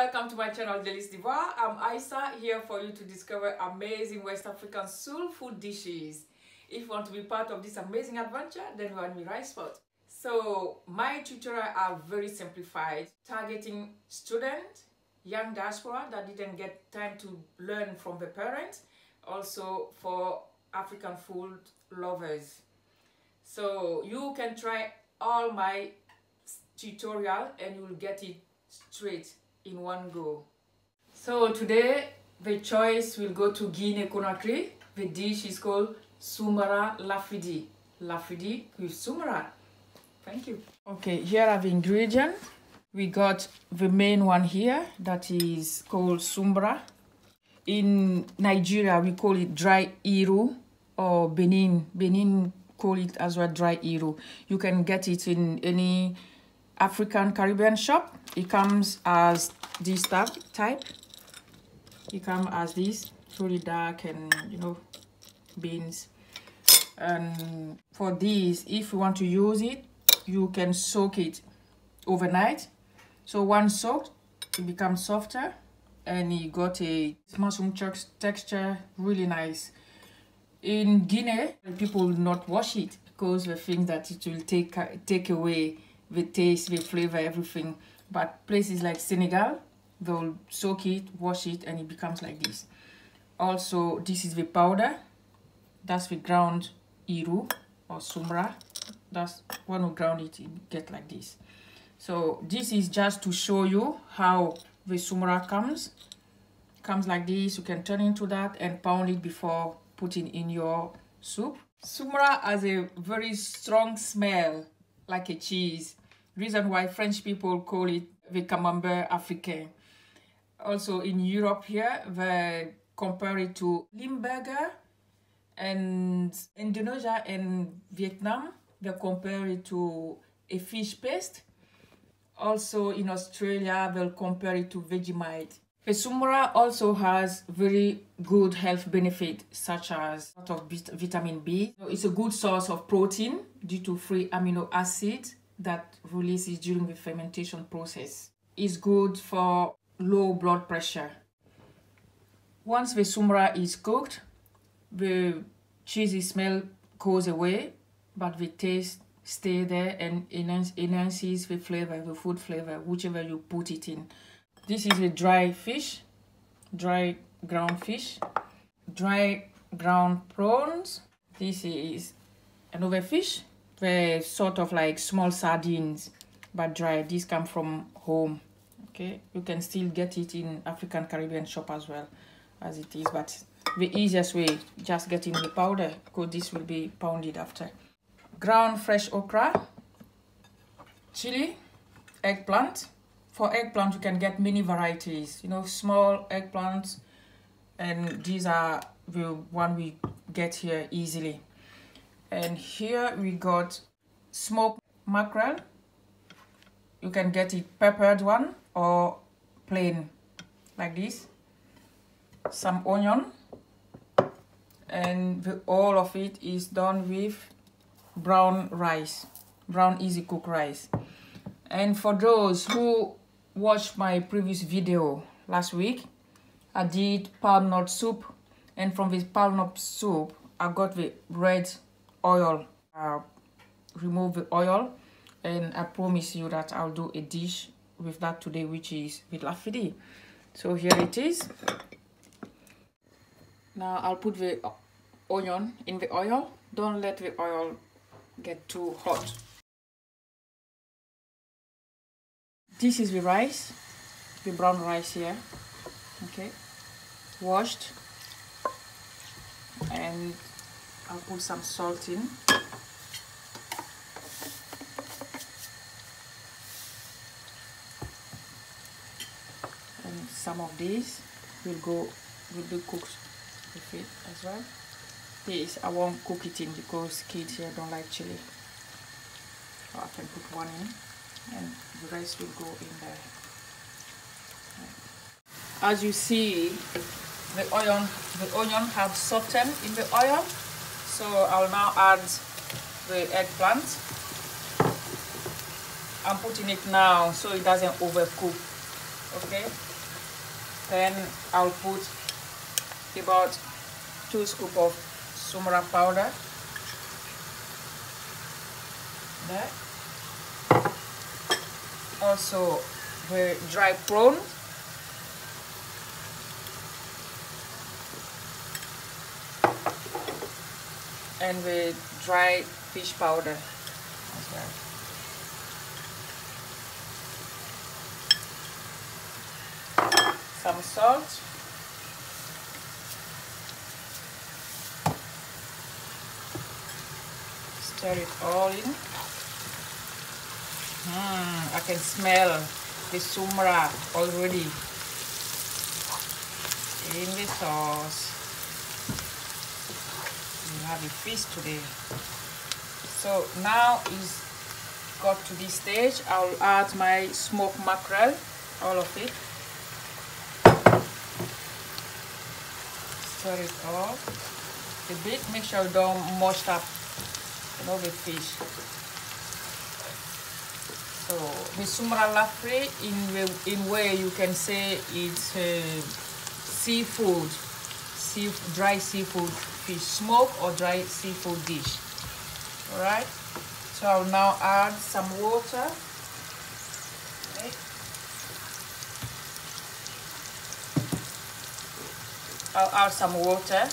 welcome to my channel Delice d'Ivoire. I'm Aissa here for you to discover amazing West African soul food dishes. If you want to be part of this amazing adventure, then we're on the right spot. So my tutorial are very simplified, targeting students, young diaspora that didn't get time to learn from the parents, also for African food lovers. So you can try all my tutorial and you will get it straight in one go. So today the choice will go to Guinea Conakry. The dish is called Soumbara Lafidi. Lafidi with Soumbara. Thank you. Okay, here are the ingredients. We got the main one here that is called Soumbara. In Nigeria, we call it dry iru or Benin. Benin call it as well dry iru. You can get it in any African Caribbean shop. It comes as this type. It comes as this, really dark and you know, beans. And for this, if you want to use it, you can soak it overnight. So once soaked, it becomes softer and you got a mushroom texture, really nice. In Guinea, people will not wash it because they think that it will take take away the taste, the flavor, everything. But places like Senegal, they'll soak it, wash it, and it becomes like this. Also, this is the powder. That's the ground iru or soumbara. That's when we ground it, it get like this. So this is just to show you how the soumbara comes. Comes like this. You can turn into that and pound it before putting in your soup. Soumbara has a very strong smell like a cheese reason why French people call it the camembert africain. Also in Europe here, they compare it to Limburger and Indonesia and Vietnam, they compare it to a fish paste. Also in Australia, they'll compare it to Vegemite. Soumbara also has very good health benefit such as lot of vitamin B. It's a good source of protein due to free amino acids that releases during the fermentation process. is good for low blood pressure. Once the soumbara is cooked, the cheesy smell goes away, but the taste stay there and enhances the flavor, the food flavor, whichever you put it in. This is a dry fish, dry ground fish, dry ground prawns. This is another fish the sort of like small sardines but dry. These come from home okay? You can still get it in african caribbean shop as well as it is but the easiest way just getting the powder because this will be pounded after. Ground fresh okra chili eggplant. For eggplant you can get many varieties you know small eggplants and these are the one we get here easily and here we got smoked mackerel. You can get it peppered one or plain like this. Some onion. And the, all of it is done with brown rice brown easy cook rice. And for those who watched my previous video last week i did palm nut soup. And from this palm nut soup i got the red oil uh, remove the oil and I promise you that I'll do a dish with that today which is with lafidi. So here it is. Now I'll put the onion in the oil. Don't let the oil get too hot. This is the rice the brown rice here. Okay. Washed. And I'll put some salt in. And some of these will go will be cooked with it as well. This I won't cook it in because kids here don't like chili. So I can put one in and the rest will go in there. As you see, the onion the onion have softened in the oil so I'll now add the eggplant. I'm putting it now so it doesn't overcook. okay then I'll put about two scoop of soumbara powder there also the dry prawn and with dried fish powder. As well some salt. Stir it all in. Mm, I can smell the soumbara already in the sauce have a fish today. So now is got to this stage. I'll add my smoked mackerel all of it. Stir it off a bit. Make sure you don't mush up you know the fish. So the soumbara lafri in in way you can say it's uh, seafood sea, dry seafood fish smoke or dry seafood dish all right so I'll now add some water okay. I'll add some water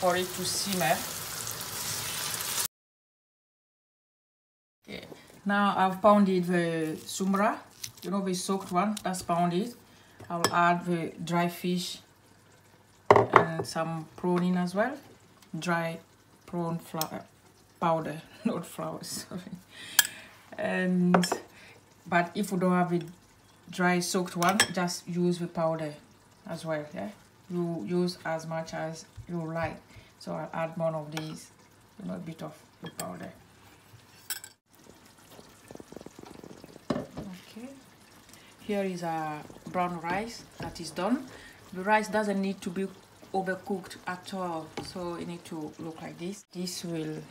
for it to simmer. Okay. Now I've pounded the soumbara, you know the soaked one, that's pounded. I'll add the dry fish and some prawn in as well. Dry prawn flour powder, not flour, sorry. And but if you don't have a dry soaked one, just use the powder as well, yeah? You use as much as you like. So I'll add one of these you know a bit of the powder. Okay. Here is a brown rice that is done. The rice doesn't need to be overcooked at all. So it need to look like this. This will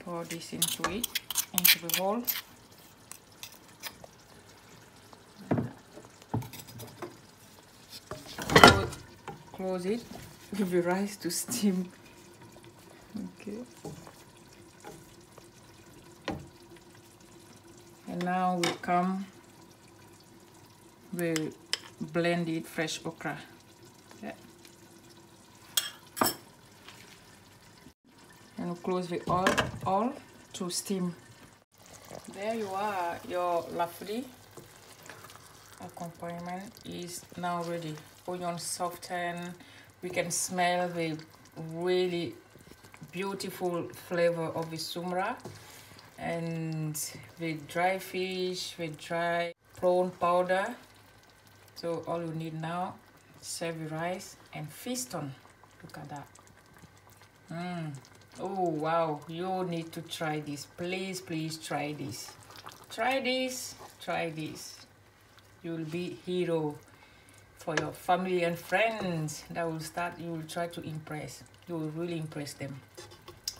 pour this into it into the bowl. Close it. Give the rice to steam. Okay. And now we come with blended fresh okra. Yeah. And close the oil all to steam. There you are your lafri accompaniment is now ready. Onion soften we can smell the really beautiful flavor of the soumbara and the dry fish the dry prawn powder. So all you need now serve the rice and feast on. Look at that. Mm. Oh wow. You need to try this. Please please try this. Try this. Try this. You'll be hero for your family and friends. That will start you will try to impress. You will really impress them.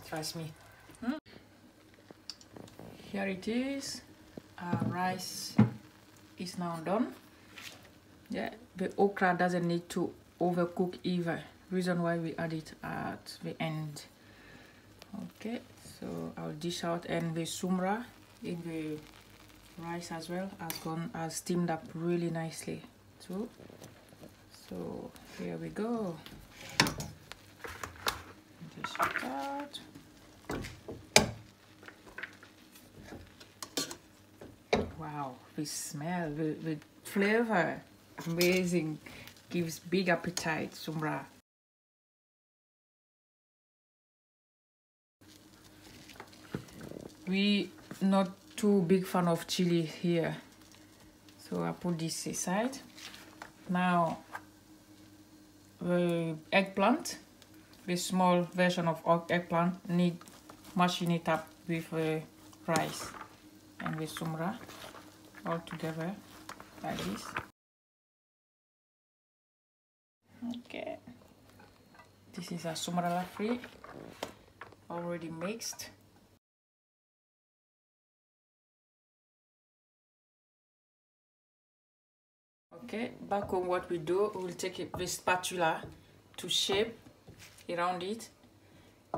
Trust me. Hmm? here it is. Our rice is now done. Yeah the okra doesn't need to overcook either. Reason why we add it at the end okay so i'll dish out and the soumbara in the rice as well has gone has steamed up really nicely too. So here we go. Dish it out wow the smell the, the flavor amazing. Gives big appetite soumbara we not too big fan of chili here. So I put this aside. Now eggplant the small version of eggplant need mashing it up with uh, rice and with soumbara all together like this. Okay. This is a soumbara free already mixed Okay, back on what we do, we'll take a spatula to shape around it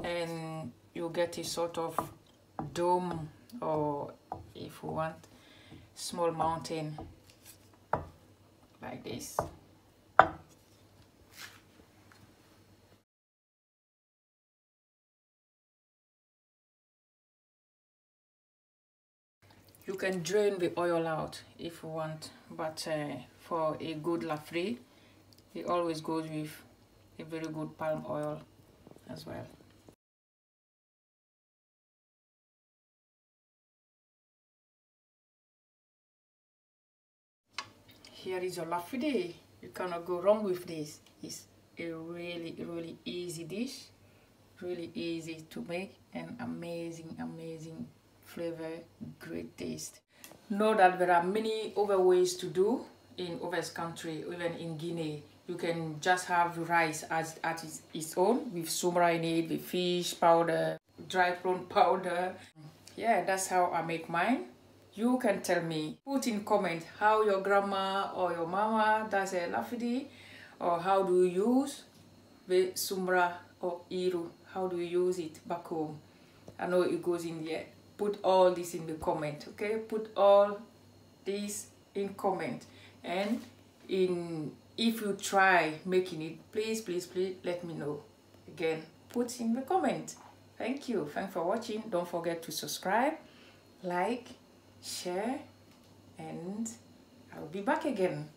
and you get a sort of dome or if you want small mountain like this you can drain the oil out if you want but uh, for a good lafri it always goes with a very good palm oil as well. Here is your lafidi you cannot go wrong with this. It's a really really easy dish really easy to make and amazing amazing flavor great taste. Know that there are many other ways to do in Ovest country even in Guinea. You can just have rice as at its, its own with soumbara in it with fish powder dry prawn powder. Yeah that's how I make mine. You can tell me. Put in comment how your grandma or your mama does a lafidi or how do you use the soumbara or iru? How do you use it back home? I know it goes in there put all this in the comment okay? Put all this in comment. And in if you try making it please please please let me know. Again put in the comment. Thank you. Thanks for watching. Don't forget to subscribe like share and I'll be back again